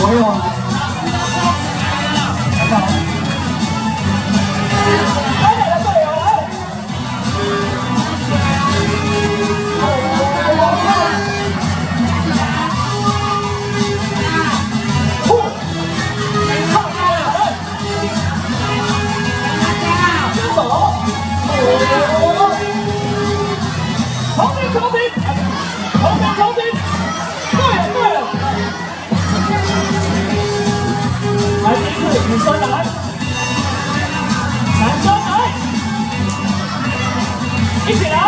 Oh, yeah. 兵，投降逃兵，对了对了，来第一次女生来，男生来，一起来。